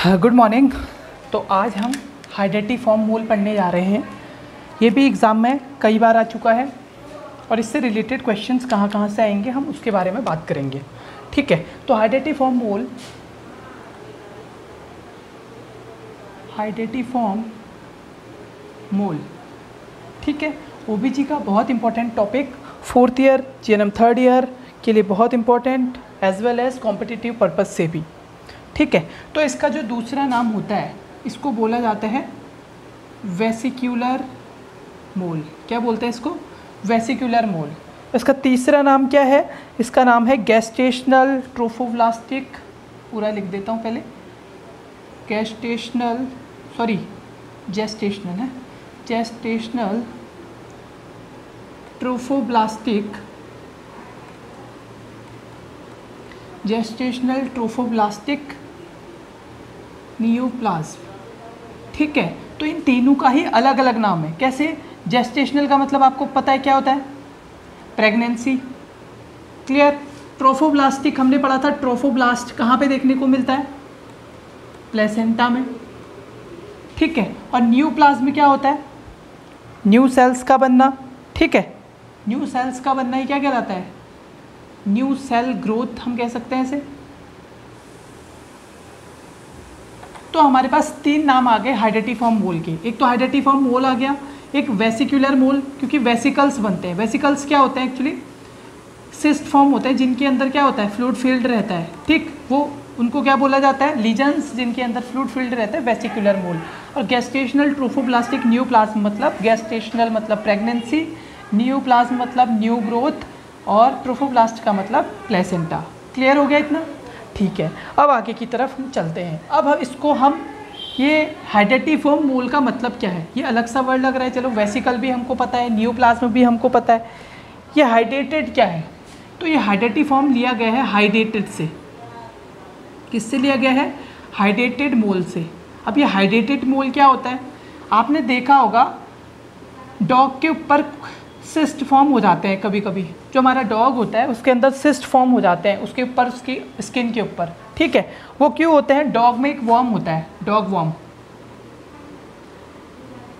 Good morning तो आज हम हाइडेटी फॉर्म मोल पढ़ने जा रहे हैं। ये भी एग्ज़ाम में कई बार आ चुका है और इससे रिलेटेड क्वेश्चंस कहाँ कहाँ से आएँगे, हम उसके बारे में बात करेंगे। ठीक है तो हाइडेटी फॉर्म मोल हाइडेटी फॉर्म मोल। ठीक है ओबीजी का बहुत इंपॉर्टेंट टॉपिक फोर्थ ईयर जी थर्ड ईयर के लिए बहुत important as well as competitive purpose से भी। ठीक है? तो इसका जो दूसरा नाम होता है, इसको बोला जाता है वेसिक्यूलर मोल। क्या बोलते हैं इसको? वेसिक्यूलर मोल। इसका तीसरा नाम क्या है? इसका नाम है गैस्टेशनल ट्रोफोब्लास्टिक। पूरा लिख देता हूँ पहले। गैस्टेशनल, सॉरी जेस्टेशनल है। Gestational trophoblastic. Gestational trophoblastic neoplasm. ठीक है? तो इन तीनों का ही अलग अलग नाम है। कैसे? जेस्टेशनल का मतलब आपको पता है क्या होता है? प्रेगनेंसी क्लियर ट्रोफोब्लास्टिक हमने पढ़ा था ट्रोफोब्लास्ट कहाँ पे देखने को मिलता है? प्लेसेंटा में। ठीक है? और न्यू प्लाज्म में क्या होता है? न्यू सेल्स का बनना। ठीक है? न्यू सेल्स का बनना ही क्या कहलाता है? न्यू सेल ग्रोथ हम कह सकते हैं इसे। तो हमारे पास तीन नाम आ गए हाइडेटिफॉर्म मोल के। एक तो हाइडेटिफॉर्म मोल आ गया, एक वेसिकुलर मोल क्योंकि वेसिकल्स बनते हैं। वेसिकल्स क्या होते हैं एक्चुअली सिस्ट फॉर्म होते हैं, जिनके अंदर क्या होता है? फ्लूड फ़ील्ड रहता है। ठीक, वो उनको क्या बोला जाता है? लीजन्स जिनके अंदर फ्लूड फ़ील्ड रहता है वेसिकुलर मोल और गैस्टेशनल ट्रोफोब्लास्टिक न्यू प्लाज्म मतलब गैस्टेशनल मतलब प्रेगनेंसी न्यू प्लाज्म मतलब न्यू ग्रोथ और ट्रोफोब्लास्ट का मतलब प्लेसेंटा क्लियर हो गया इतना? ठीक है। अब आगे की तरफ़ हम चलते हैं। अब हम इसको हम, ये हाइडेटिफोम मूल का मतलब क्या है? ये अलग सा वर्ड लग रहा है, चलो वेसिकल भी हमको पता है न्यू प्लाज्म भी हमको पता है। ये हाइड्रेटेड क्या है? तो ये हाइडेटिफॉर्म लिया गया है हाइड्रेटेड से। किससे लिया गया है? हाइड्रेटेड मोल से। अब ये हाइड्रेटेड मोल क्या होता है? आपने देखा होगा, डॉग के ऊपर सिस्ट फॉर्म हो जाते हैं कभी कभी जो हमारा डॉग होता है, उसके अंदर सिस्ट फॉर्म हो जाते हैं, उसके ऊपर, उसकी स्किन के ऊपर। ठीक है? वो क्यों होते हैं? डॉग में एक वॉर्म होता है डॉग वॉर्म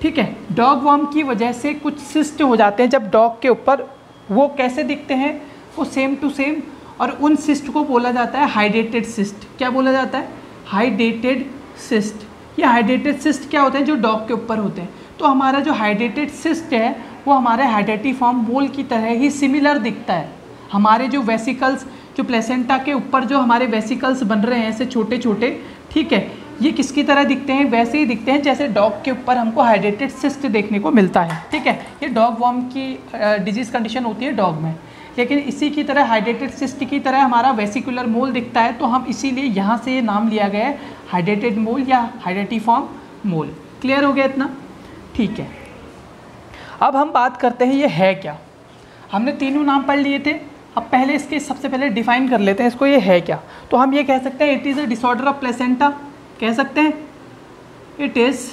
ठीक है? डॉग वॉर्म की वजह से कुछ सिस्ट हो जाते हैं जब डॉग के ऊपर। वो कैसे दिखते हैं? वो सेम टू सेम और उन सिस्ट को बोला जाता है हाइड्रेटेड सिस्ट क्या बोला जाता है? हाइड्रेटेड सिस्ट ये हाइड्रेटेड सिस्ट क्या होते हैं? जो डॉग के ऊपर होते हैं। तो हमारा जो हाइड्रेटेड सिस्ट है वो हमारे हाइड्रेटी फॉर्म मोल की तरह ही सिमिलर दिखता है। हमारे जो वेसिकल्स जो प्लेसेंटा के ऊपर जो हमारे वेसिकल्स बन रहे हैं ऐसे छोटे छोटे ठीक है, ये किसकी तरह दिखते हैं? वैसे ही दिखते हैं, जैसे डॉग के ऊपर हमको हाइड्रेटेड सिस्ट देखने को मिलता है, ठीक है। ये डॉग वॉर्म की डिज़ीज़ कंडीशन होती है डॉग में। लेकिन इसी की तरह हाइड्रेटेड सिस्ट की तरह हमारा वेसिकुलर मोल दिखता है तो हम इसीलिए यहाँ से ये नाम लिया गया है हाइड्रेटेड मोल या हाइड्रेटिफॉर्म मोल क्लियर हो गया इतना? ठीक है। अब हम बात करते हैं ये है क्या। हमने तीनों नाम पढ़ लिए थे, अब पहले इसके सबसे पहले डिफाइन कर लेते हैं इसको ये है क्या। तो हम ये कह सकते हैं it is a disorder of placenta कह सकते हैं it is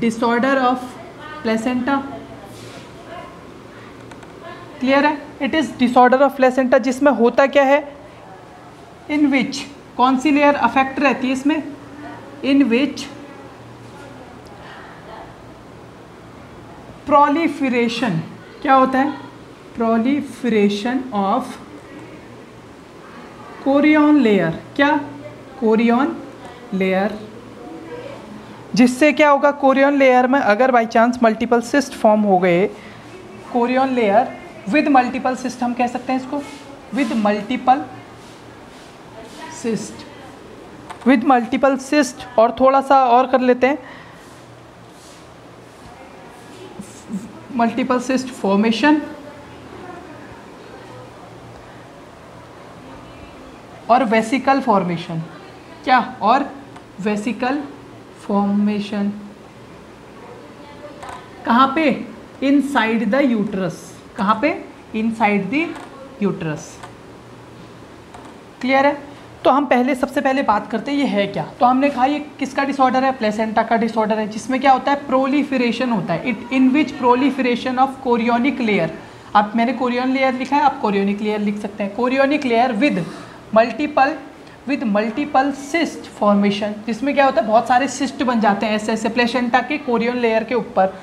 disorder of placenta clear है? It is disorder of placenta जिसमें होता क्या है? इन विच कौन सी लेयर अफेक्ट रहती है इसमें? In which proliferation. क्या होता है? Proliferation of chorion layer. क्या? Chorion layer. जिससे क्या होगा? कोरियन लेयर में अगर by chance multiple cyst form हो गए, chorion layer with multiple cyst हम कह सकते हैं इसको? With multiple cyst with multiple cyst और थोड़ा सा और कर लेते हैं। मल्टीपल सिस्ट फॉर्मेशन और वेसिकल फॉर्मेशन क्या? और वेसिकल फॉर्मेशन कहाँ पे? इनसाइड द यूट्रस कहाँ पे? इनसाइड द यूट्रस क्लियर है? तो हम पहले, सबसे पहले बात करते हैं, ये है क्या? तो हमने कहा, ये किसका डिसऑर्डर है? प्लेसेंटा का डिसऑर्डर है, जिसमें क्या होता है? प्रोलीफिरेशन होता है। It in which proliferation of chorionic layer आप मैंने कोरियन लेयर लिखा है, आप कोरियोनिक लेयर लिख सकते हैं। Chorionic layer with multiple with multiple cyst formation जिसमें क्या होता है? बहुत सारे सिस्ट बन जाते हैं ऐसे ऐसे प्लेसेंटा के कोरियन लेयर के ऊपर।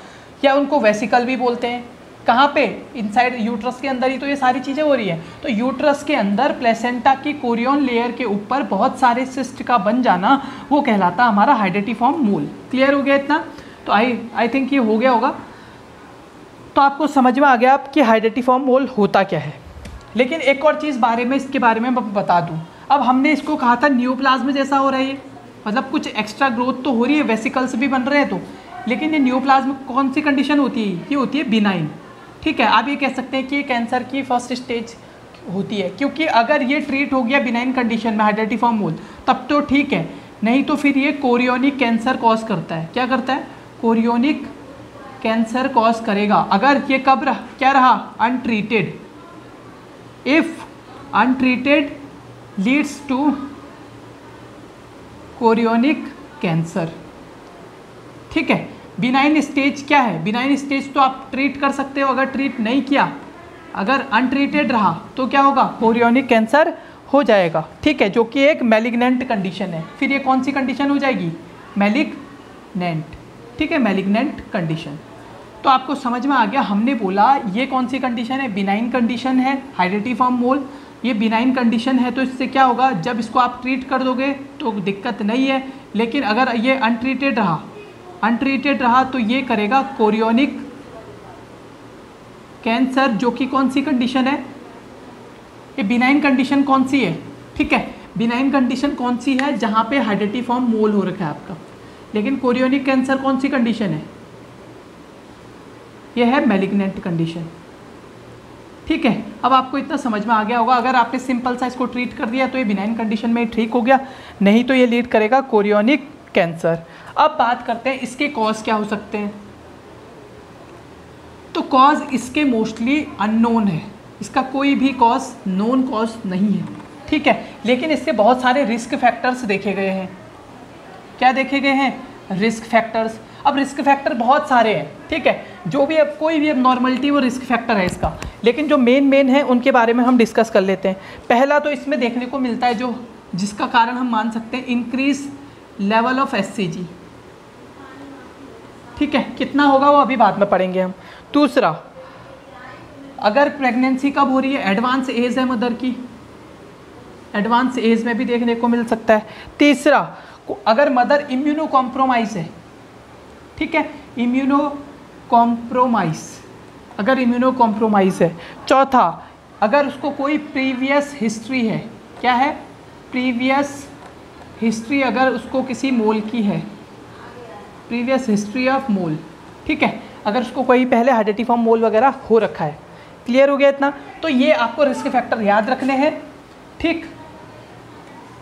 या उनको वेसिकल भी बोलते हैं। कहाँ पे? इनसाइड यूट्रस के अंदर ही तो ये सारी चीज़ें हो रही है। तो यूट्रस के अंदर प्लेसेंटा की कोरियन लेयर के ऊपर बहुत सारे सिस्ट का बन जाना, वो कहलाता हमारा हाइडेटिफॉर्म मूल क्लियर हो गया इतना? तो आई आई थिंक ये हो गया होगा। तो आपको समझ में आ गया आप कि हाइडेटिफॉर्म मोल होता क्या है। लेकिन एक और चीज़ बारे में, इसके बारे में बता दूँ। अब हमने इसको कहा था न्यूप्लाज्म जैसा हो रहा है मतलब कुछ एक्स्ट्रा ग्रोथ तो हो रही है वेसिकल्स भी बन रहे हैं तो। लेकिन ये न्यूप्लाज्म कौन सी कंडीशन होती है? ये होती है बिनाइन ठीक है, आप ये कह सकते हैं कि कैंसर की फ़र्स्ट स्टेज होती है, क्योंकि अगर ये ट्रीट हो गया बिनाइन कंडीशन में हाइडेटिफॉर्म मोल तब तो ठीक है, नहीं तो फिर ये कोरियोनिक कैंसर कॉज करता है। क्या करता है? कोरियोनिक कैंसर कॉज करेगा। अगर ये कब रहा, क्या रहा? Untreated if untreated leads to chorionic cancer ठीक है बिनाइन स्टेज क्या है? बिनाइन स्टेज तो आप ट्रीट कर सकते हो, अगर ट्रीट नहीं किया, अगर अनट्रीटेड रहा तो क्या होगा? कोरियोनिक कैंसर हो जाएगा। ठीक है, जो कि एक मेलिग्नेंट कंडीशन है। फिर ये कौन सी कंडीशन हो जाएगी? मेलिग्नेंट ठीक है मेलिग्नेंट कंडीशन तो आपको समझ में आ गया, हमने बोला ये कौन सी कंडीशन है? बिनाइन कंडीशन है हाइड्रेटिफॉर्म मोल ये बिनाइन कंडीशन है तो इससे क्या होगा? जब इसको आप ट्रीट कर दोगे तो दिक्कत नहीं है। लेकिन अगर ये अनट्रीटेड रहा अनट्रीटेड रहा तो ये करेगा कोरियोनिक कैंसर जो कि कौन सी कंडीशन है? ये बिनाइन कंडीशन कौन सी है? ठीक है बिनाइन कंडीशन कौन सी है जहाँ पे हाइड्रेटिफॉर्म मोल हो रखा है आपका? लेकिन कोरियोनिक कैंसर कौन सी कंडीशन है? यह है मेलिग्नेंट कंडीशन ठीक है, अब आपको इतना समझ में आ गया होगा, अगर आपने सिंपल सा इसको ट्रीट कर दिया तो ये बिनाइन कंडीशन में ठीक हो गया, नहीं तो ये लीड करेगा कोरियोनिक कैंसर अब बात करते हैं इसके कॉज क्या हो सकते हैं। तो कॉज इसके मोस्टली अननोन है। इसका कोई भी कॉज नोन कॉज नहीं है। ठीक है, लेकिन इससे बहुत सारे रिस्क फैक्टर्स देखे गए हैं। क्या देखे गए हैं? रिस्क फैक्टर्स अब रिस्क फैक्टर बहुत सारे हैं। ठीक है, जो भी अब कोई भी अब नॉर्मलिटी वो रिस्क फैक्टर है इसका। लेकिन जो मेन मेन है, उनके बारे में हम डिस्कस कर लेते हैं। पहला तो इसमें देखने को मिलता है जो जिसका कारण हम मान सकते हैं इंक्रीज लेवल ऑफ़ एससीजी ठीक है, कितना होगा वो अभी बाद में पढ़ेंगे हम। दूसरा, अगर प्रेगनेंसी कब हो रही है? एडवांस एज है मदर की। एडवांस एज में भी देखने को मिल सकता है। तीसरा, अगर मदर इम्यूनो कॉम्प्रोमाइज है, ठीक है इम्यूनो कॉम्प्रोमाइज अगर इम्यूनो कॉम्प्रोमाइज है। चौथा, अगर उसको कोई प्रीवियस हिस्ट्री है, क्या है? प्रीवियस हिस्ट्री अगर उसको किसी मोल की है प्रीवियस हिस्ट्री ऑफ़ मोल ठीक है? अगर उसको कोई पहले हाइडेटिफॉर्म मोल वगैरह हो रखा है। क्लियर हो गया इतना? तो ये आपको रिस्क फैक्टर याद रखने हैं। ठीक?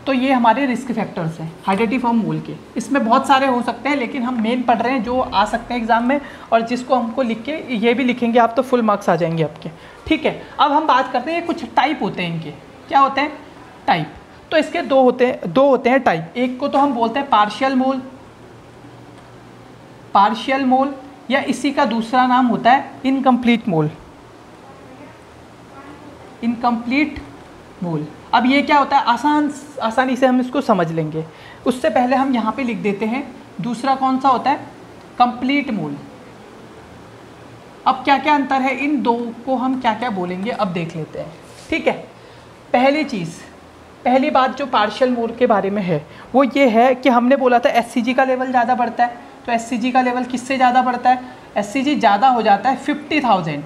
तो ये हमारे रिस्क फैक्टर्स हैं हाइडेटिफॉर्म मोल के। इसमें बहुत सारे हो सकते हैं, लेकिन हम मेन पढ़ रहे हैं जो आ सकते हैं एग्ज़ाम में, और जिसको हमको लिख के ये भी लिखेंगे, आप तो फुल मार्क्स आ जाएँगे आपके। ठीक है? अब हम बात करते हैं कुछ टाइप होते हैं इनके। क्या होते हैं? टाइप तो इसके दो होते हैं, दो होते हैं टाइप एक को तो हम बोलते हैं पार्शियल मोल पार्शियल मोल या इसी का दूसरा नाम होता है इनकम्प्लीट मोल इनकम्प्लीट मोल अब ये क्या होता है? आसान, आसानी से हम इसको समझ लेंगे। उससे पहले हम यहाँ पे लिख देते हैं, दूसरा कौन सा होता है? कंप्लीट मोल अब क्या क्या अंतर है? इन दो को हम क्या क्या बोलेंगे? अब देख लेते हैं। ठीक है? पहली चीज़, पहली बात जो पार्शियल मोल के बारे में है, वो ये है कि हमने बोला था एससीजी का लेवल ज़्यादा बढ़ता है। तो एस का लेवल किससे ज़्यादा बढ़ता है? एससीजी ज़्यादा हो जाता है fifty thousand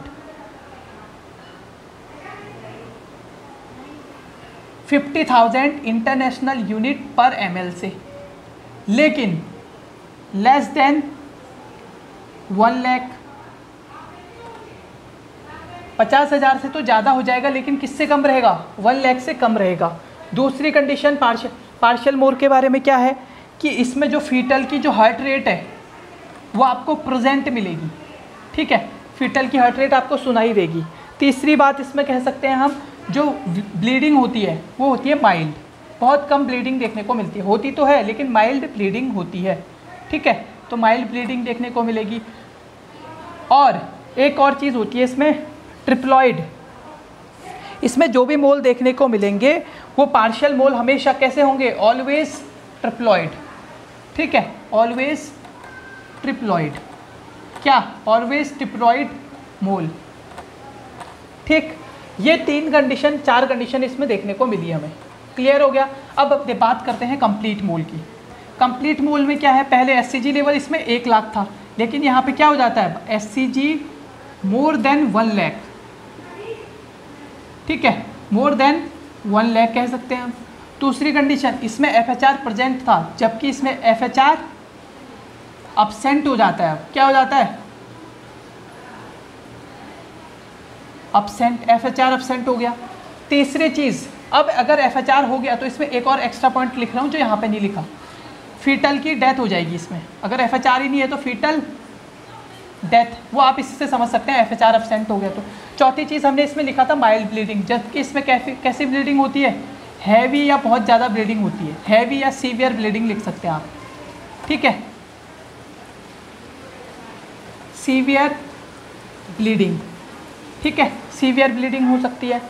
fifty thousand international unit per ML से। लेकिन लेस देन वन लैख पचास हज़ार से तो ज़्यादा हो जाएगा, लेकिन किससे कम रहेगा? वन लैख से कम रहेगा। दूसरी कंडीशन पार्शल पार्शियल मोर के बारे में क्या है? कि इसमें जो फीटल की जो हार्ट रेट है वो आपको प्रेजेंट मिलेगी। ठीक है? फिटल की हार्ट रेट आपको सुनाई देगी। तीसरी बात इसमें कह सकते हैं हम, जो ब्लीडिंग होती है, वो होती है माइल्ड बहुत कम ब्लीडिंग देखने को मिलती है। होती तो है, लेकिन माइल्ड ब्लीडिंग होती है। ठीक है? तो माइल्ड ब्लीडिंग देखने को मिलेगी। और एक और चीज़ होती है इसमें ट्रिप्लॉइड इसमें जो भी मोल देखने को मिलेंगे, वो पार्शियल मोल हमेशा कैसे होंगे? ऑलवेज ट्रिप्लॉइड ठीक है? ऑलवेज ट्रिप्लॉइड क्या? ऑलवेज ट्रिप्लॉइड मोल ठीक। ये तीन कंडीशन चार कंडीशन इसमें देखने को मिली हमें। क्लियर हो गया? अब अब बात करते हैं कंप्लीट मोल की। कंप्लीट मोल में क्या है? पहले एससीजी लेवल इसमें एक लाख था। लेकिन यहाँ पे क्या हो जाता है? SCG more than one lakh ठीक है? मोर देन वन लैख कह सकते हैं हम। दूसरी कंडीशन इसमें एफ़ प्रजेंट था, जबकि इसमें एफ़ एच आर अपसेंट हो जाता है। क्या हो जाता है? Absent F H R absent हो गया। तीसरी चीज़, अब अगर एफ़ एच आर हो गया तो इसमें एक और एक्स्ट्रा पॉइंट लिख रहा हूँ जो यहाँ पे नहीं लिखा। फीटल की डेथ हो जाएगी इसमें। अगर एफ़ एच आर ही नहीं है तो फीटल डेथ वो आप इससे समझ सकते हैं एफ़ एच आर अपसेंट हो गया तो। चौथी चीज़ हमने इसमें लिखा था माइल्ड ब्लीडिंग जबकि इसमें कैसी कैसी ब्लीडिंग होती है? हैवी या बहुत ज़्यादा ब्लीडिंग होती है। हैवी या सीवियर ब्लीडिंग लिख सकते हैं आप। ठीक है? सीवियर ब्लीडिंग, ठीक है? सीवियर ब्लीडिंग हो सकती है।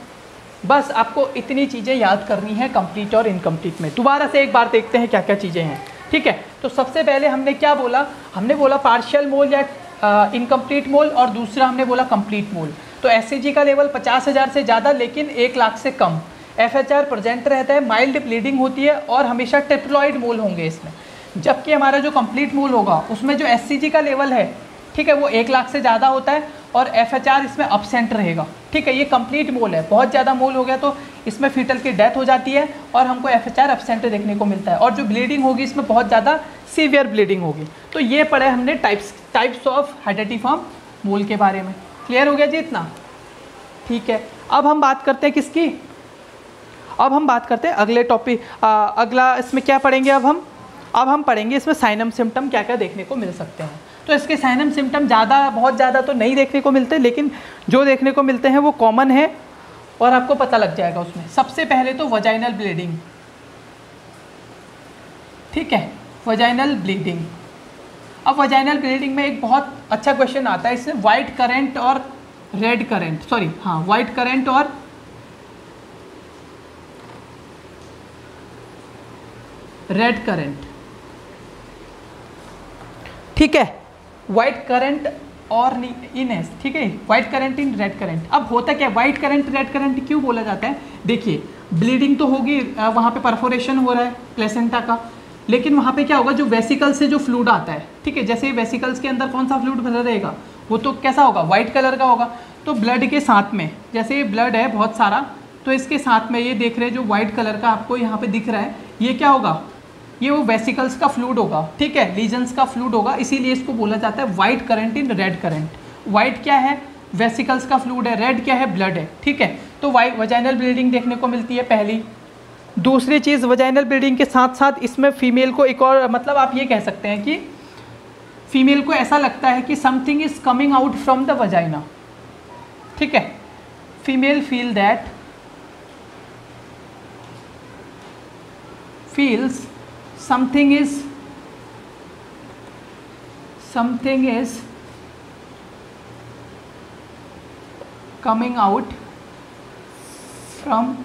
बस आपको इतनी चीज़ें याद करनी है कंप्लीट और इनकम्प्लीट में। दोबारा से एक बार देखते हैं क्या क्या चीज़ें हैं, ठीक है? तो सबसे पहले हमने क्या बोला? हमने बोला पार्शियल मोल या इनकम्प्लीट मोल और दूसरा हमने बोला कंप्लीट मोल तो एससीजी का लेवल पचास हज़ार से ज़्यादा, लेकिन एक लाख से कम। एफ़ प्रजेंट रहता है माइल्ड ब्लीडिंग होती है और हमेशा टेप्लॉइड मोल होंगे इसमें। जबकि हमारा जो कंप्लीट मोल होगा, उसमें जो एससीजी का लेवल है ठीक है, वो एक लाख से ज़्यादा होता है और एफ़ एच आर इसमें अपसेंट रहेगा। ठीक है, ये कंप्लीट मोल है। बहुत ज़्यादा मोल हो गया तो इसमें फीटल की डेथ हो जाती है और हमको एफ़ एच अपसेंट देखने को मिलता है। और जो ब्लीडिंग होगी, इसमें बहुत ज़्यादा सीवियर ब्लीडिंग होगी। तो ये पढ़े हमने types types of hydatidiform mole के बारे में। क्लियर हो गया जी इतना? ठीक है, अब हम बात करते हैं किसकी? अब हम बात करते हैं अगले टॉपिक अगला इसमें क्या पढ़ेंगे अब हम? अब हम पढ़ेंगे इसमें साइनम सिम्टम क्या क्या देखने को मिल सकते हैं। तो इसके साइनम सिम्टम ज़्यादा, बहुत ज़्यादा तो नहीं देखने को मिलते, लेकिन जो देखने को मिलते हैं वो कॉमन है और आपको पता लग जाएगा उसमें। सबसे पहले तो वजाइनल ब्लीडिंग ठीक है? वजाइनल ब्लीडिंग अब वजाइनल ब्लीडिंग में एक बहुत अच्छा क्वेश्चन आता है इसमें वाइट करेंट और रेड करेंट सॉरी हाँ वाइट करेंट और रेड करेंट ठीक है? वाइट करंट और इन एस ठीक है? White currant in red currant अब होता क्या? है वाइट करंट रेड करंट क्यों बोला जाता है? देखिए ब्लीडिंग तो होगी वहाँ पे परफोरेशन हो रहा है प्लेसेंटा का। लेकिन वहाँ पे क्या होगा? जो वेसिकल से जो फ्लूड आता है, ठीक है? जैसे वेसिकल्स के अंदर कौन सा फ्लूड भरा रहेगा? वो तो कैसा होगा? वाइट कलर का होगा। तो ब्लड के साथ में, जैसे ये ब्लड है बहुत सारा तो इसके साथ में ये देख रहे हैं जो वाइट कलर का आपको यहाँ पे दिख रहा है, ये क्या होगा? ये वो वेसिकल्स का फ्लूड होगा, ठीक है? लीजन्स का फ्लूड होगा, इसीलिए इसको बोला जाता है white currant in red currant white क्या है? वेसिकल्स का फ्लूड है रेड क्या है? ब्लड है, ठीक है? तो वाइट वजाइनल ब्लीडिंग देखने को मिलती है पहली। दूसरी चीज़ वजाइनल ब्लीडिंग के साथ साथ इसमें फीमेल को एक और मतलब आप ये कह सकते हैं कि फीमेल को ऐसा लगता है कि something is coming out from the vagina ठीक है? Female feel that feels something is something is coming out from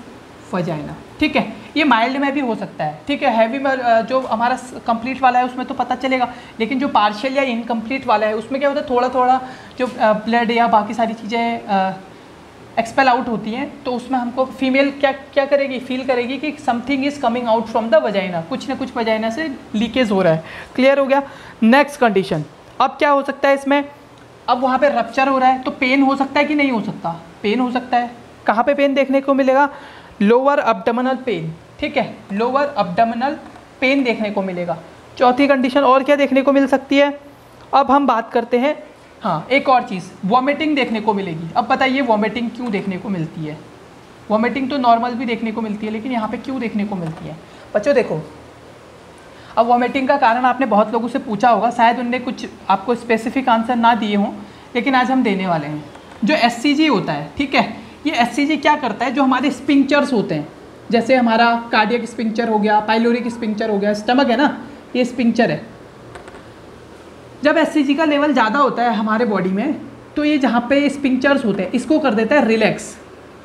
vagina. ठीक है? ये माइल्ड में भी हो सकता है। ठीक है? हैवी में जो हमारा कंप्लीट वाला है, उसमें तो पता चलेगा। लेकिन जो पार्शियल या इनकम्प्लीट वाला है, उसमें क्या होता है? थोड़ा थोड़ा जो ब्लड या बाकी सारी चीज़ें एक्सपेल आउट होती हैं तो उसमें हमको फीमेल क्या क्या करेगी फील करेगी कि something is coming out from the vagina कुछ ना कुछ वजाइना से लीकेज हो रहा है। क्लियर हो गया? नेक्स्ट कंडीशन अब क्या हो सकता है इसमें? अब वहाँ पे रप्चर हो रहा है तो पेन हो सकता है कि नहीं हो सकता? पेन हो सकता है। कहाँ पे पेन देखने को मिलेगा? लोअर अपडमनल पेन ठीक है? लोअर अपडमनल पेन देखने को मिलेगा। चौथी कंडीशन और क्या देखने को मिल सकती है? अब हम बात करते हैं हाँ एक और चीज़ वॉमिटिंग देखने को मिलेगी। अब बताइए वॉमिटिंग क्यों देखने को मिलती है? वॉमिटिंग तो नॉर्मल भी देखने को मिलती है, लेकिन यहाँ पे क्यों देखने को मिलती है? बच्चों देखो, अब वॉमिटिंग का कारण आपने बहुत लोगों से पूछा होगा, शायद उनने कुछ आपको स्पेसिफिक आंसर ना दिए हों, लेकिन आज हम देने वाले हैं। जो एससीजी होता है, ठीक है? ये एससीजी क्या करता है? जो हमारे स्पिंक्चर्स होते हैं, जैसे हमारा कार्डियक स्पिंक्चर हो गया पाइलोरिक स्पिंक्चर हो गया स्टमक है ना? ये स्पिंक्चर है। जब एस का लेवल ज़्यादा होता है हमारे बॉडी में तो ये जहाँ पे स्पिंक्चर्स होते हैं, इसको कर देता है रिलैक्स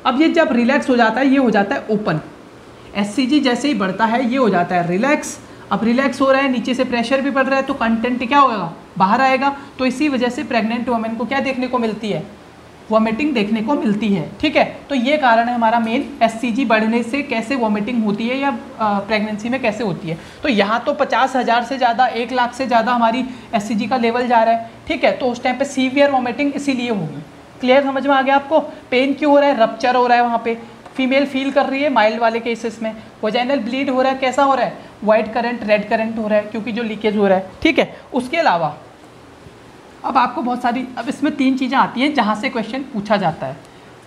अब ये जब रिलैक्स हो जाता है, ये हो जाता है ओपन एस जैसे ही बढ़ता है, ये हो जाता है रिलैक्स अब रिलैक्स हो रहा है, नीचे से प्रेशर भी बढ़ रहा है तो कंटेंट क्या होगा? बाहर आएगा। तो इसी वजह से प्रेग्नेंट वुमेन को क्या देखने को मिलती है? वॉमिटिंग देखने को मिलती है, ठीक है? तो ये कारण है हमारा मेन एस बढ़ने से कैसे वॉमिटिंग होती है या प्रेगनेंसी में कैसे होती है। तो यहाँ तो पचास हज़ार से ज़्यादा, एक लाख से ज़्यादा हमारी एससीजी का लेवल जा रहा है, ठीक है? तो उस टाइम पे सीवियर वॉमिटिंग इसीलिए होगी। क्लियर समझ में आ गया आपको? पेन क्यों हो रहा है? रप्चर हो रहा है वहाँ पे। फीमेल फील कर रही है माइल्ड वाले केसेस में। वोजाइनल ब्लीड हो रहा है, कैसा हो रहा है? वाइट करंट रेड करंट हो रहा है, क्योंकि जो लीकेज हो रहा है, ठीक है? उसके अलावा अब आपको बहुत सारी, अब इसमें तीन चीज़ें आती हैं जहाँ से क्वेश्चन पूछा जाता है।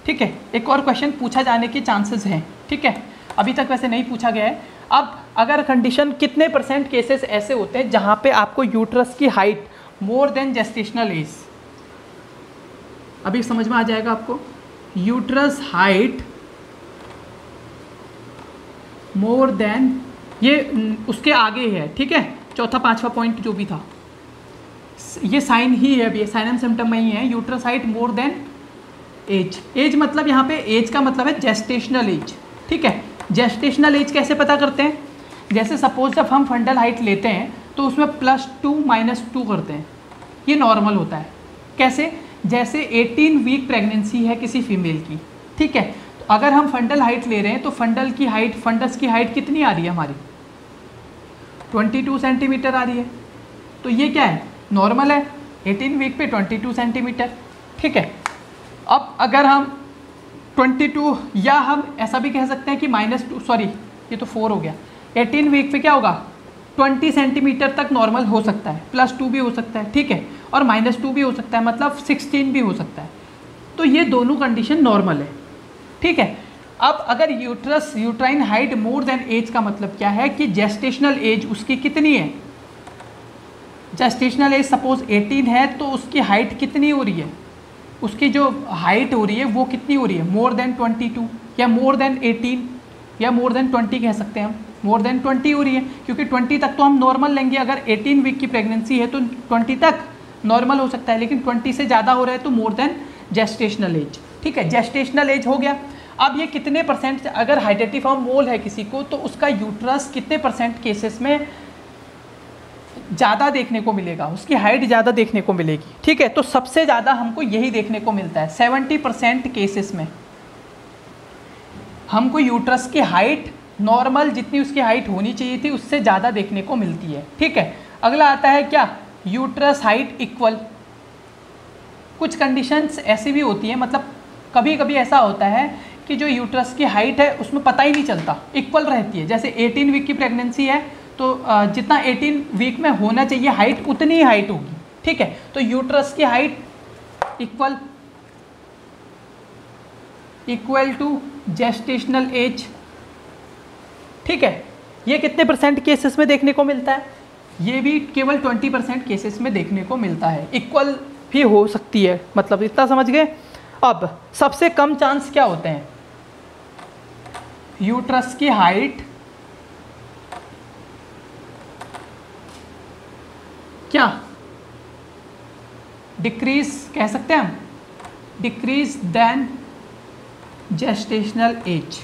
ठीक है? एक और क्वेश्चन पूछा जाने के चांसेस हैं। ठीक है? अभी तक वैसे नहीं पूछा गया है। अब अगर कंडीशन कितने परसेंट केसेस ऐसे होते हैं जहाँ पे आपको यूट्रस की height more than gestational age अभी समझ में आ जाएगा आपको? यूट्रस हाइट मोर देन ये उसके आगे है। ठीक है? चौथा, पांचवा पॉइंट जो भी था। ये साइन ही है अभी साइन एंड सिम्टम में ही है uterus height more than age age मतलब यहाँ पे एज का मतलब है जेस्टेशनल एज ठीक है? जेस्टेशनल एज कैसे पता करते हैं? जैसे सपोज़ जब हम फंडल हाइट लेते हैं तो उसमें प्लस टू माइनस टू करते हैं। ये नॉर्मल होता है। कैसे? जैसे 18 वीक प्रेगनेंसी है किसी फीमेल की। ठीक है? तो अगर हम फंडल हाइट ले रहे हैं तो फंडल की हाइट फंडस की हाइट कितनी आ रही है हमारी? 22 सेंटीमीटर आ रही है। तो ये क्या है? नॉर्मल है 18 वीक पे 22 सेंटीमीटर ठीक है। अब अगर हम 22 या हम ऐसा भी कह सकते हैं कि माइनस टू सॉरी ये तो फोर हो गया। 18 वीक पे क्या होगा? 20 सेंटीमीटर तक नॉर्मल हो सकता है प्लस टू भी हो सकता है, ठीक है। और माइनस टू भी हो सकता है मतलब 16 भी हो सकता है। तो ये दोनों कंडीशन नॉर्मल है, ठीक है। अब अगर uterus uterine height more than age का मतलब क्या है कि जेस्टेशनल एज उसकी कितनी है? जेस्टेशनल एज सपोज़ 18 है तो उसकी हाइट कितनी हो रही है? उसकी जो हाइट हो रही है, वो कितनी हो रही है? मोर देन 22 या मोर देन 18 या मोर देन 20 कह सकते हैं हम। मोर देन 20 हो रही है, क्योंकि 20 तक तो हम नॉर्मल लेंगे। अगर 18 वीक की प्रेगनेंसी है तो 20 तक नॉर्मल हो सकता है, लेकिन 20 से ज़्यादा हो रहा है तो मोर देन जेस्टेशनल एज ठीक है जेस्टेशनल एज हो गया। अब ये कितने परसेंट अगर हाइडेटिफॉर्म मोल है किसी को तो उसका यूट्रस कितने परसेंट केसेस में ज़्यादा देखने को मिलेगा, उसकी हाइट ज़्यादा देखने को मिलेगी। ठीक है तो सबसे ज़्यादा हमको यही देखने को मिलता है, सेवेंटी परसेंट केसेस में। हमको यूट्रस की हाइट नॉर्मल जितनी उसकी हाइट होनी चाहिए थी, उससे ज़्यादा देखने को मिलती है। ठीक है, अगला आता है क्या? यूट्रस हाइट इक्वल कुछ कंडीशंस ऐसी भी होती हैं मतलब कभी कभी ऐसा होता है कि जो यूट्रस की हाइट है, उसमें पता ही नहीं चलता इक्वल रहती है। जैसे 18 वीक की प्रेगनेंसी है तो जितना 18 वीक में होना चाहिए हाइट उतनी ही हाइट होगी। ठीक है? तो यूट्रस की height equal equal to gestational age ठीक है? ये कितने परसेंट केसेस में देखने को मिलता है? ये भी केवल 20 परसेंट केसेस में देखने को मिलता है। इक्वल भी हो सकती है। मतलब इतना समझ गए? अब सबसे कम चांस क्या होते हैं? यूट्रस की हाइट क्या? डिक्रीज कह सकते हैं हम? डिक्रीज देन जेस्टेशनल एज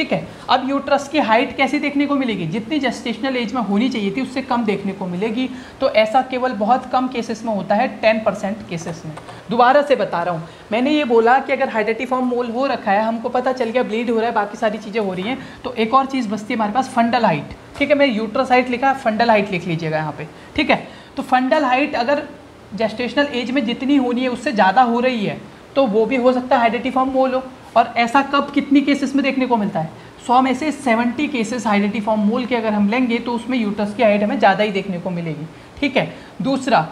ठीक है? अब यूट्रस की हाइट कैसी देखने को मिलेगी? जितनी जेस्टेशनल एज में होनी चाहिए थी, उससे कम देखने को मिलेगी। तो ऐसा केवल बहुत कम केसेस में होता है टेन परसेंट केसेस में। दोबारा से बता रहा हूँ। मैंने ये बोला कि अगर हाइडेटिफॉर्म मोल हो रखा है, हमको पता चल गया ब्लीड हो रहा है, बाकी सारी चीज़ें हो रही हैं तो एक और चीज़ बचती है हमारे पास फंडल हाइट ठीक है मैंने यूट्रस हाइट लिखा फंडल हाइट लिख लीजिएगा यहाँ पे। ठीक है? तो फंडल हाइट अगर जेस्टेशनल एज में जितनी होनी है, उससे ज़्यादा हो रही है तो वो भी हो सकता है हाइडेटिफॉर्म मोल हो। और ऐसा कब कितनी केसेस में देखने को मिलता है? सौ में से सेवेंटी केसेस हाइडेटिफॉर्म मोल के अगर हम लेंगे तो उसमें यूट्रस की हाइट हमें ज़्यादा ही देखने को मिलेगी। ठीक है? दूसरा,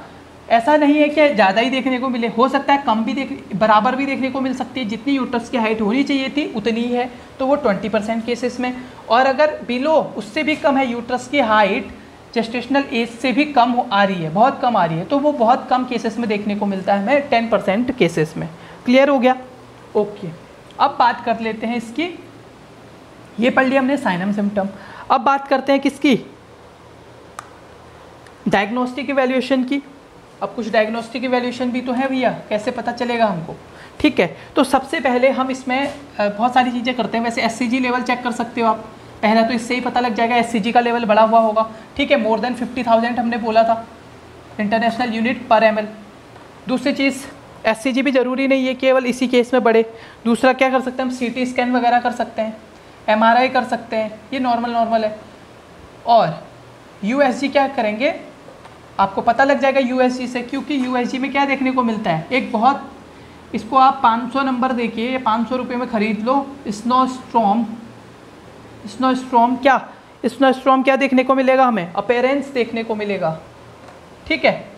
ऐसा नहीं है कि ज़्यादा ही देखने को मिले। हो सकता है कम भी देख, बराबर भी देखने को मिल सकती है। जितनी यूट्रस की हाइट होनी चाहिए थी, उतनी ही है। तो वो 20 परसेंट केसेस में। और अगर बिलो उससे भी कम है यूट्रस की हाइट जेस्टेशनल एज से भी कम आ रही है, बहुत कम आ रही है तो वो बहुत कम केसेस में देखने को मिलता है हमें टेन परसेंट केसेस में। क्लियर हो गया? ओके अब बात कर लेते हैं इसकी। ये पढ़ लिया हमने साइनम सिम्टम अब बात करते हैं किसकी? डायग्नोस्टिक इवेल्यूएशन की। अब कुछ डायग्नोस्टिक इवेल्यूएशन भी तो है भैया, कैसे पता चलेगा हमको? ठीक है तो सबसे पहले हम इसमें बहुत सारी चीज़ें करते हैं। वैसे एससीजी लेवल चेक कर सकते हो आप। पहला तो इससे ही पता लग जाएगा एससीजी का लेवल बढ़ा हुआ होगा। ठीक है मोर देन फिफ्टी थाउज़ेंड हमने बोला था। इंटरनेशनल यूनिट पर एमएल दूसरी चीज़ एससीजी भी ज़रूरी नहीं है, केवल इसी केस में बढ़े। दूसरा, क्या कर सकते हैं? हम सीटी स्कैन वगैरह कर सकते हैं एमआरआई कर सकते हैं, ये नॉर्मल नॉर्मल है। और यू क्या करेंगे? आपको पता लग जाएगा यू से, क्योंकि यू में क्या देखने को मिलता है? एक बहुत, इसको आप 500 नंबर देखिए, पाँच सौ रुपये में ख़रीद लो। स्नो स्ट्रॉम स्नो स्ट्रॉम क्या? स्नो स्ट्रॉम क्या देखने को मिलेगा हमें? अपेरेंस देखने को मिलेगा। ठीक है?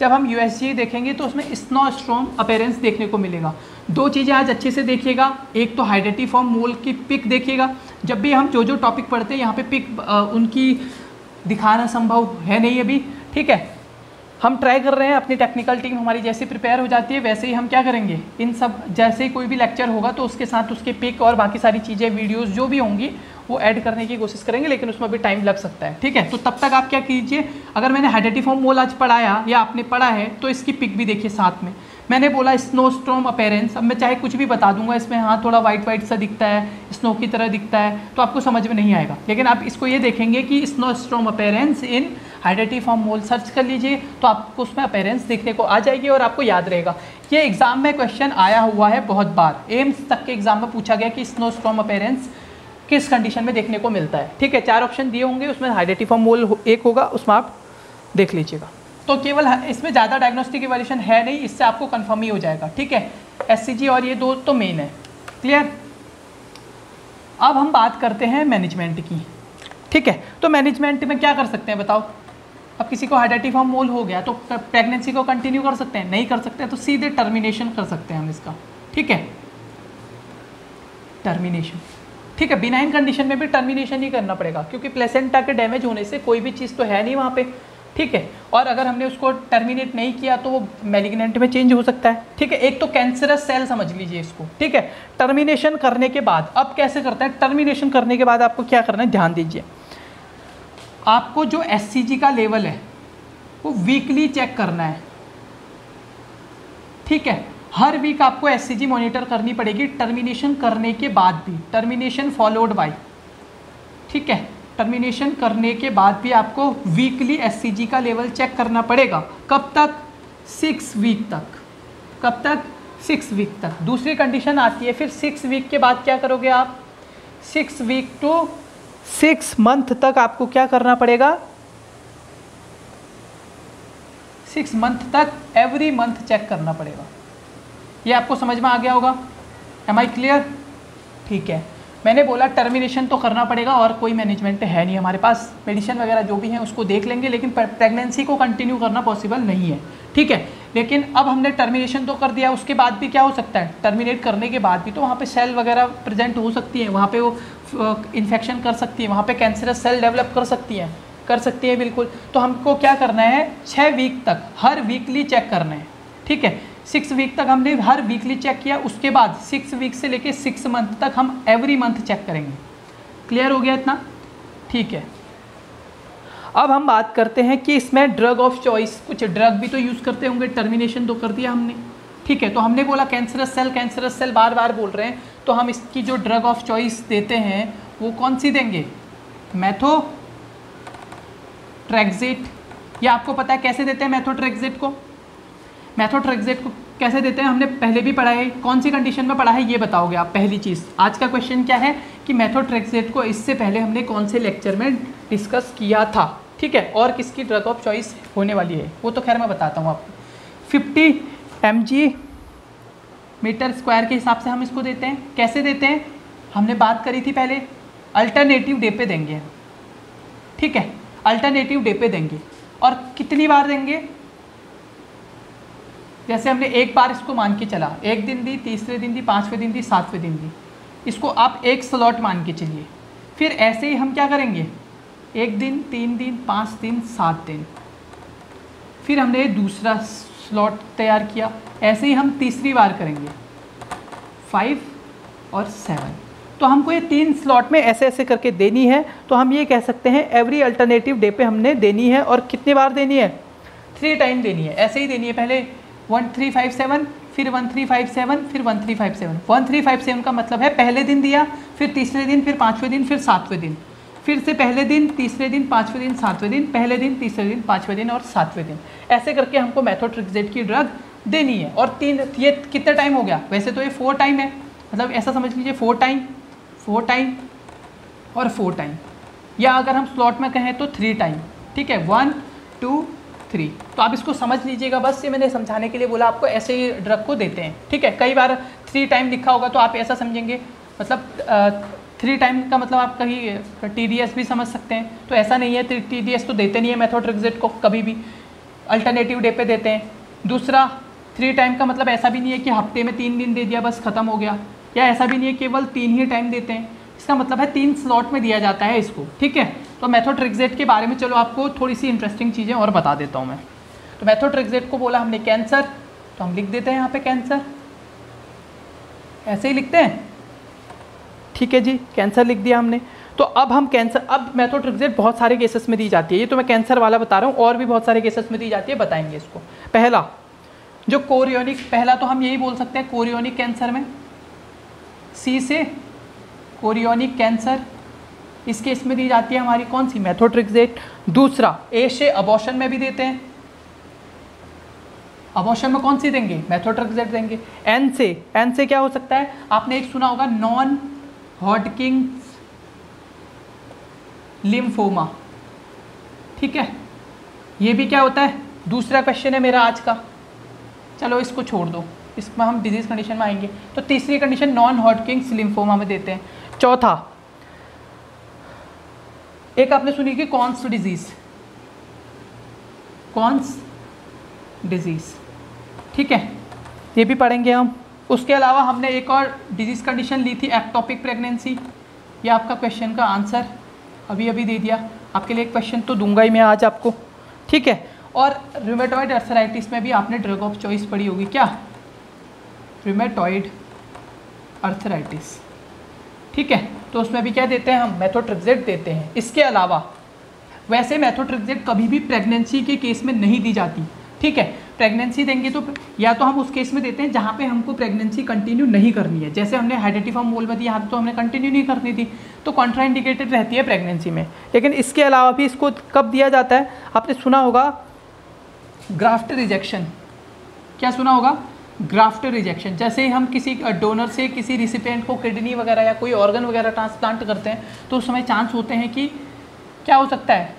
जब हम यूएससी देखेंगे तो उसमें स्नो स्ट्रॉम अपेरेंस देखने को मिलेगा। दो चीज़ें आज अच्छे से देखिएगा। एक तो हाइड्रेटी फॉर्म मोल की पिक देखिएगा। जब भी हम जो जो टॉपिक पढ़ते हैं यहाँ पे पिक आ, उनकी दिखाना संभव है नहीं अभी। ठीक है? हम ट्राई कर रहे हैं, अपनी टेक्निकल टीम हमारी जैसे प्रिपेयर हो जाती है, वैसे ही हम क्या करेंगे? इन सब, जैसे ही कोई भी लेक्चर होगा तो उसके साथ उसके पिक और बाकी सारी चीज़ें वीडियोस जो भी होंगी, वो ऐड करने की कोशिश करेंगे, लेकिन उसमें भी टाइम लग सकता है। ठीक है? तो तब तक आप क्या कीजिए, अगर मैंने हाइडेटिफॉर्म मोल आज पढ़ाया, या आपने पढ़ा है तो इसकी पिक भी देखिए साथ में। मैंने बोला स्नो स्ट्रॉम अपेरेंस अब मैं चाहे कुछ भी बता दूँगा, इसमें हाँ थोड़ा वाइट वाइट सा दिखता है स्नो की तरह दिखता है तो आपको समझ में नहीं आएगा। लेकिन आप इसको ये देखेंगे कि snowstorm appearance in hydatidiform mole search कर लीजिए तो आपको उसमें अपेरेंस देखने को आ जाएगी और आपको याद रहेगा। ये एग्ज़ाम में क्वेश्चन आया हुआ है बहुत बार। एम्स तक के एग्ज़ाम में पूछा गया कि स्नो स्ट्रॉम अपेरेंस किस कंडीशन में देखने को मिलता है। ठीक है, चार ऑप्शन दिए होंगे, उसमें हाइड्रेटी फॉर्म मोल एक होगा, उसमें आप देख लीजिएगा। तो केवल इसमें ज़्यादा डायग्नोस्टिक इवेल्यूशन है नहीं, इससे आपको कन्फर्म ही हो जाएगा। ठीक है एससीजी और ये दो तो मेन है। क्लियर अब हम बात करते हैं मैनेजमेंट की। ठीक है तो मैनेजमेंट में क्या कर सकते हैं बताओ? अब किसी को हाइडेटिफॉर्म मोल हो गया तो प्रेगनेंसी को कंटिन्यू कर सकते हैं नहीं कर सकते हैं, तो सीधे टर्मिनेशन कर सकते हैं हम इसका। ठीक है? टर्मिनेशन ठीक है बिनाइन कंडीशन में भी टर्मिनेशन ही करना पड़ेगा क्योंकि प्लेसेंटा के डैमेज होने से कोई भी चीज़ तो है नहीं वहाँ पे। ठीक है? और अगर हमने उसको टर्मिनेट नहीं किया तो वो मेलिग्नेंट में चेंज हो सकता है। ठीक है? एक तो कैंसरस सेल समझ लीजिए इसको। ठीक है? टर्मिनेशन करने के बाद अब कैसे करते हैं? टर्मिनेशन करने के बाद आपको क्या करना है? ध्यान दीजिए। आपको जो एससीजी का लेवल है, वो वीकली चेक करना है। ठीक है? हर वीक आपको एस मॉनिटर करनी पड़ेगी टर्मिनेशन करने के बाद भी। टर्मिनेशन फॉलोड बाय ठीक है? टर्मिनेशन करने के बाद भी आपको वीकली एससीजी का लेवल चेक करना पड़ेगा। कब तक? सिक्स वीक तक। कब तक? सिक्स वीक तक। दूसरी कंडीशन आती है, फिर सिक्स वीक के बाद क्या करोगे आप? Six week to six month तक आपको क्या करना पड़ेगा? सिक्स मंथ तक एवरी मंथ चेक करना पड़ेगा। ये आपको समझ में आ गया होगा? एम आई क्लियर ठीक है। मैंने बोला टर्मिनेशन तो करना पड़ेगा और कोई मैनेजमेंट है नहीं हमारे पास। मेडिसिन वगैरह जो भी है उसको देख लेंगे, लेकिन प्रेगनेंसी को कंटिन्यू करना पॉसिबल नहीं है। ठीक है। लेकिन अब हमने टर्मिनेशन तो कर दिया, उसके बाद भी क्या हो सकता है? टर्मिनेट करने के बाद भी तो वहाँ पे सेल वगैरह प्रेजेंट हो सकती है। वहाँ पे वो इन्फेक्शन कर सकती है, वहाँ पे कैंसरस सेल डेवलप कर सकती है, कर सकती है बिल्कुल। तो हमको क्या करना है? छः वीक तक, हर वीकली चेक करना है, ठीक है? सिक्स वीक तक हमने हर वीकली चेक किया, उसके बाद सिक्स वीक से लेके सिक्स मंथ तक हम एवरी मंथ चेक करेंगे। क्लियर हो गया इतना? ठीक है। अब हम बात करते हैं कि इसमें ड्रग ऑफ़ चॉइस कुछ ड्रग भी तो यूज़ करते होंगे टर्मिनेशन तो कर दिया हमने, ठीक है? तो हमने बोला कैंसरस सेल कैंसरस सेल बार बार बोल रहे हैं। तो हम इसकी जो ड्रग ऑफ़ चॉइस देते हैं, वो कौन सी देंगे? मैथो ट्रैक्जिट या आपको पता है कैसे देते हैं मैथो ट्रैक्जिट को? मैथोट्रेक्जेट को कैसे देते हैं? हमने पहले भी पढ़ा है, कौन सी कंडीशन में पढ़ा है, ये बताओगे आप, पहली चीज़। आज का क्वेश्चन क्या है कि मैथोट्रेक्जेट को इससे पहले हमने कौन से लेक्चर में डिस्कस किया था? ठीक है, और किसकी ड्रग ऑफ़ चॉइस होने वाली है? वो तो खैर मैं बताता हूँ आपको। फिफ्टी एम मीटर स्क्वायर के हिसाब से हम इसको देते हैं। कैसे देते हैं? हमने बात करी थी पहले अल्टरनेटिव डे पे देंगे। ठीक है? अल्टरनेटिव डे पे देंगे। और कितनी बार देंगे? जैसे हमने एक बार इसको मान के चला, एक दिन दी, तीसरे दिन दी, पाँचवें दिन दी, सातवें दिन दी। इसको आप एक स्लॉट मान के चलिए। फिर ऐसे ही हम क्या करेंगे? एक दिन, तीन दिन, पाँच दिन, सात दिन। फिर हमने दूसरा स्लॉट तैयार किया। ऐसे ही हम तीसरी बार करेंगे। फाइव और सेवन तो हमको ये तीन स्लॉट में ऐसे ऐसे करके देनी है। तो हम ये कह सकते हैं एवरी अल्टरनेटिव डे पे हमने देनी है और कितनी बार देनी है? थ्री टाइम देनी है। ऐसे ही देनी है पहले वन थ्री फाइव सेवन फिर वन थ्री फाइव सेवन फिर one three five seven one three five seven का मतलब है पहले दिन दिया, फिर तीसरे दिन, फिर पाँचवें दिन, फिर सातवें दिन। फिर से पहले दिन, तीसरे दिन, पाँचवें दिन, सातवें दिन, पहले दिन, तीसरे दिन, पाँचवें दिन और सातवें दिन। ऐसे करके हमको मैथोट्रिक्जेट की ड्रग देनी है और तीन ये कितना टाइम हो गया? वैसे तो ये फोर टाइम है। मतलब ऐसा समझ लीजिए फोर टाइम फोर टाइम और फोर टाइम या अगर हम स्लॉट में कहें तो थ्री टाइम ठीक है? वन टू थ्री तो आप इसको समझ लीजिएगा बस। ये मैंने समझाने के लिए बोला, आपको ऐसे ही ड्रग को देते हैं। ठीक है? कई बार थ्री टाइम लिखा होगा तो आप ऐसा समझेंगे। मतलब थ्री टाइम का मतलब आप कहीं टी डी एस भी समझ सकते हैं। तो ऐसा नहीं है टी डी एस तो देते नहीं है मेथोट्रिक्जेट को कभी भी। अल्टरनेटिव डे पे देते हैं। दूसरा थ्री टाइम का मतलब ऐसा भी नहीं है कि हफ़्ते में तीन दिन दे दिया, बस ख़त्म हो गया। या ऐसा भी नहीं है केवल तीन ही टाइम देते हैं। इसका मतलब है तीन स्लॉट में दिया जाता है इसको, ठीक है? तो मेथोट्रिक्जेट के बारे में चलो आपको थोड़ी सी इंटरेस्टिंग चीज़ें और बता देता हूँ मैं। तो मेथोट्रिक्जेट को बोला हमने कैंसर तो हम लिख देते हैं यहाँ पे कैंसर ऐसे ही लिखते हैं? ठीक है जी कैंसर लिख दिया हमने। तो अब हम कैंसर अब मेथोट्रिक्जेट बहुत सारे केसेस में दी जाती है। ये तो मैं कैंसर वाला बता रहा हूँ, और भी बहुत सारे केसेस में दी जाती है, बताएँगे इसको। पहला जो कोरियोनिक, पहला तो हम यही बोल सकते हैं कोरियोनिक कैंसर में। सी से कोरियोनिक कैंसर, इस केस में दी जाती है हमारी कौन सी? मेथोट्रिक्जेट दूसरा ए से अबॉशन में भी देते हैं। अबॉशन में कौन सी देंगे? मेथोट्रिक्जेट देंगे। एन से एन से क्या हो सकता है? आपने एक सुना होगा नॉन हॉटकिंग लिम्फोमा ठीक है? ये भी क्या होता है? दूसरा क्वेश्चन है मेरा आज का। चलो इसको छोड़ दो। इसमें हम डिज़ीज़ कंडीशन में आएँगे। तो तीसरी कंडीशन नॉन हॉटकिंग्स लिम्फोमा में देते हैं। चौथा, एक आपने सुनी कि कॉन्स डिज़ीज़ कॉन्स डिज़ीज़ ठीक है, ये भी पढ़ेंगे हम। उसके अलावा हमने एक और डिज़ीज़ कंडीशन ली थी एक्टॉपिक प्रेगनेंसी ये आपका क्वेश्चन का आंसर अभी अभी दे दिया। आपके लिए एक क्वेश्चन तो दूँगा ही मैं आज आपको। ठीक है और रिमेटॉइड अर्थराइटिस में भी आपने ड्रग ऑफ़ चॉइस पड़ी होगी, क्या? रिमेटॉइड अर्थराइटिस ठीक है तो उसमें भी क्या देते हैं हम? मैथोट्रिक्जेट देते हैं। इसके अलावा, वैसे मैथोट्रिक्जेट कभी भी प्रेगनेंसी के केस में नहीं दी जाती। ठीक है प्रेगनेंसी देंगे तो या तो हम उस केस में देते हैं जहाँ पे हमको प्रेगनेंसी कंटिन्यू नहीं करनी है। जैसे हमने हाइडेटिफॉर्म मोल में दी यहाँ तो हमने कंटिन्यू नहीं करनी थी। तो कॉन्ट्राइंडिकेटेड रहती है प्रेगनेंसी में। लेकिन इसके अलावा भी इसको कब दिया जाता है? आपने सुना होगा ग्राफ्ट रिजेक्शन। क्या सुना होगा? Graft rejection. जैसे ही हम किसी डोनर से किसी रिसिपेंट को किडनी वगैरह या कोई ऑर्गन वगैरह ट्रांसप्लांट करते हैं तो उस समय चांस होते हैं कि क्या हो सकता है?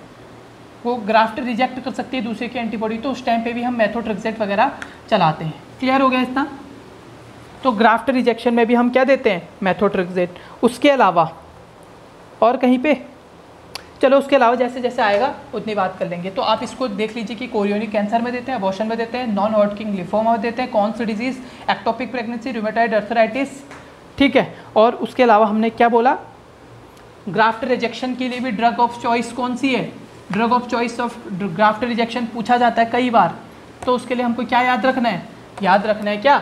वो ग्राफ्ट रिजेक्ट कर सकती है दूसरे की एंटीबॉडी तो उस टाइम पे भी हम मेथोट्रिक्सेट वगैरह चलाते हैं। क्लियर हो गया इतना तो ग्राफ्ट रिजेक्शन में भी हम क्या देते हैं? मेथोट्रिक्सेट उसके अलावा, और कहीं पे? चलो उसके अलावा जैसे जैसे आएगा, उतनी बात कर लेंगे। तो आप इसको देख लीजिए कि कोरियोनिक कैंसर में देते हैं अबॉर्शन में देते हैं नॉन हॉटकिंग लिफोमा में देते हैं, कौन सी disease ectopic pregnancy rheumatoid arthritis ठीक है? और उसके अलावा हमने क्या बोला? ग्राफ्ट रिजेक्शन के लिए भी ड्रग ऑफ़ चॉइस कौन सी है? Drug of choice of graft rejection पूछा जाता है कई बार। तो उसके लिए हमको क्या याद रखना है? याद रखना है क्या?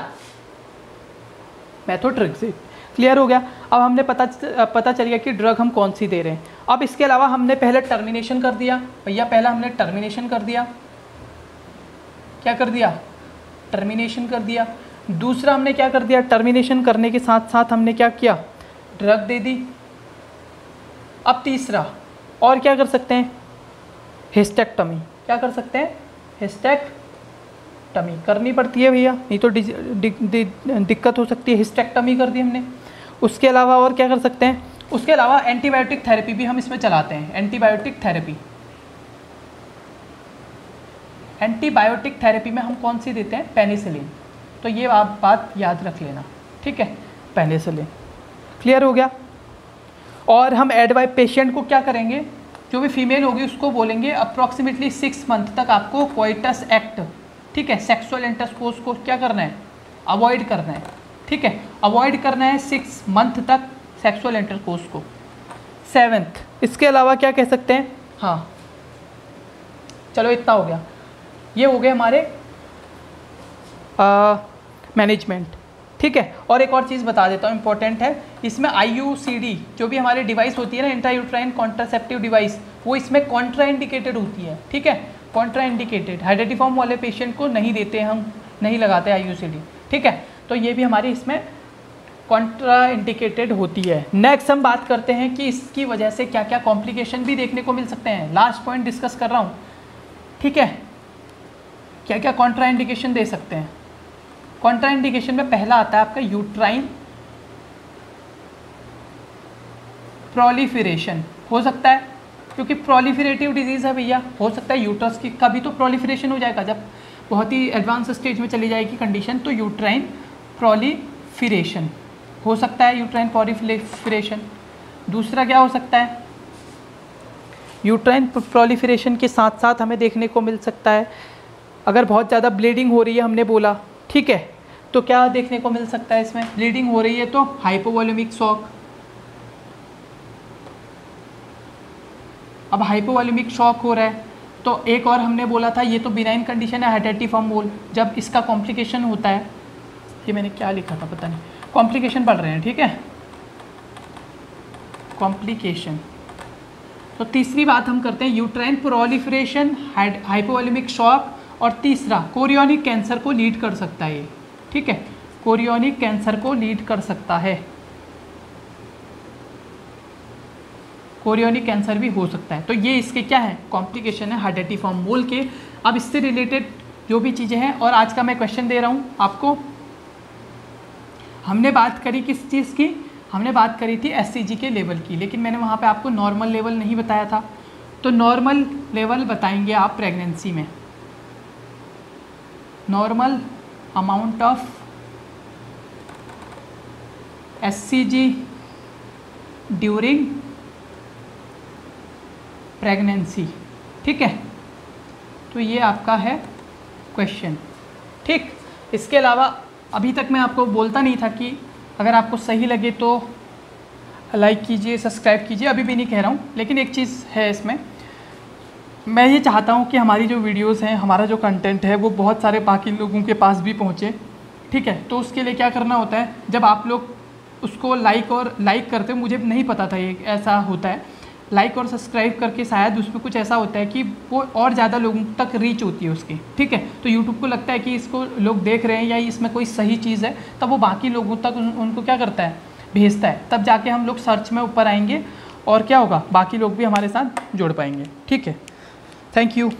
मैथोट्रिक्सिक क्लियर हो गया? अब हमने पता पता चल गया कि ड्रग हम कौन सी दे रहे हैं। अब इसके अलावा हमने पहले टर्मिनेशन कर दिया, भैया पहला हमने टर्मिनेशन कर दिया। क्या कर दिया? टर्मिनेशन कर दिया। दूसरा हमने क्या कर दिया? टर्मिनेशन करने के साथ साथ हमने क्या किया? ड्रग दे दी। अब तीसरा, और क्या कर सकते हैं? हिस्टेक्टमी क्या कर सकते हैं? हिस्टेक्टमी करनी पड़ती है भैया, नहीं तो दिक्कत हो सकती है। हिस्टेक्टमी कर दी हमने। उसके अलावा और क्या कर सकते हैं? उसके अलावा एंटीबायोटिक थेरेपी भी हम इसमें चलाते हैं। एंटीबायोटिक थेरेपी एंटीबायोटिक थेरेपी में हम कौन सी देते हैं? पेनिसिलिन तो ये आप बात याद रख लेना। ठीक है? पेनिसिलिन क्लियर हो गया? और हम एडवाइस पेशेंट को क्या करेंगे? जो भी फीमेल होगी, उसको बोलेंगे अप्रॉक्सीमेटली सिक्स मंथ तक आपको कोइटस एक्ट ठीक है? सेक्सुअल इंटरकोर्स को क्या करना है? अवॉइड करना है। ठीक है? अवॉइड करना है सिक्स मंथ तक सेक्सुअल इंटरकोर्स को। सेवेंथ इसके अलावा क्या कह सकते हैं? हाँ। चलो इतना हो गया। ये हो गए हमारे मैनेजमेंट ठीक है? और एक और चीज़ बता देता हूँ इंपॉर्टेंट है। इसमें आईयूसीडी जो भी हमारी डिवाइस होती है ना इंट्रायूट्राइन कॉन्ट्रासेप्टिव डिवाइस वो इसमें कॉन्ट्रा इंडिकेटेड होती है। ठीक है? कॉन्ट्रा इंडिकेटेड हाइड्रेटिफॉर्म वाले पेशेंट को नहीं देते हम, नहीं लगाते आईयूसीडी ठीक है? तो ये भी हमारी इसमें कॉन्ट्रा इंडिकेटेड होती है। नेक्स्ट हम बात करते हैं कि इसकी वजह से क्या क्या कॉम्प्लिकेशन भी देखने को मिल सकते हैं। लास्ट पॉइंट डिस्कस कर रहा हूँ। ठीक है? क्या क्या कॉन्ट्रा इंडिकेशन दे सकते हैं? कॉन्ट्रा इंडिकेशन में पहला आता है आपका यूट्राइन प्रोलिफरेशन हो सकता है, क्योंकि प्रोलिफरेटिव डिज़ीज़ है भैया। हो सकता है यूट्रस की, कभी तो प्रोलिफरेशन हो जाएगा। जब बहुत ही एडवांस स्टेज में चली जाएगी कंडीशन तो यूट्राइन प्रोलिफिरेशन हो सकता है यूट्राइन प्रोलिफिरेशन दूसरा क्या हो सकता है? यूट्राइन प्रोलिफिरेशन के साथ साथ हमें देखने को मिल सकता है। अगर बहुत ज़्यादा ब्लीडिंग हो रही है, हमने बोला, ठीक है तो क्या देखने को मिल सकता है इसमें? ब्लीडिंग हो रही है तो हाइपोवॉल्यूमिक शॉक अब हाइपोवॉल्यूमिक शॉक हो रहा है तो एक और हमने बोला था, ये तो बिनाइन कंडीशन है हाइडेटिफॉर्म मोल जब इसका कॉम्प्लिकेशन होता है ये मैंने क्या लिखा था, पता नहीं। कॉम्प्लिकेशन पढ़ रहे हैं, ठीक है? कॉम्प्लिकेशन तो तीसरी बात हम करते हैं यूट्राइन प्रोलिफरेशन हाइपोवॉल्यूमिक शॉक और तीसरा कोरियोनिक कैंसर को लीड कर सकता है ये, ठीक है? कोरियोनिक कैंसर को लीड कर सकता है। कोरियोनिक कैंसर भी हो सकता है। तो ये इसके क्या है? कॉम्प्लिकेशन है हार्डेटिफॉर्म मोल के। अब इससे रिलेटेड जो भी चीज़ें हैं, और आज का मैं क्वेश्चन दे रहा हूँ आपको। हमने बात करी किस चीज़ की? हमने बात करी थी एससीजी के लेवल की, लेकिन मैंने वहाँ पे आपको नॉर्मल लेवल नहीं बताया था। तो नॉर्मल लेवल बताएँगे आप प्रेगनेंसी में। Normal amount of S C G during pregnancy ठीक है? तो ये आपका है क्वेश्चन ठीक? इसके अलावा अभी तक मैं आपको बोलता नहीं था कि अगर आपको सही लगे तो लाइक कीजिए, सब्सक्राइब कीजिए, अभी भी नहीं कह रहा हूँ, लेकिन एक चीज़ है इसमें। मैं ये चाहता हूँ कि हमारी जो वीडियोस हैं, हमारा जो कंटेंट है, वो बहुत सारे बाकी लोगों के पास भी पहुँचे, ठीक है? तो उसके लिए क्या करना होता है? जब आप लोग उसको लाइक और लाइक करते मुझे नहीं पता था ये ऐसा होता है। लाइक और सब्सक्राइब करके शायद उसमें कुछ ऐसा होता है कि वो और ज़्यादा लोगों तक रीच होती है उसकी ठीक है? तो यूट्यूब को लगता है कि इसको लोग देख रहे हैं या इसमें कोई सही चीज़ है तब वो बाकी लोगों तक उन, उनको क्या करता है? भेजता है। तब जाके हम लोग सर्च में ऊपर आएँगे और क्या होगा? बाकी लोग भी हमारे साथ जुड़ पाएँगे ठीक है? Thank you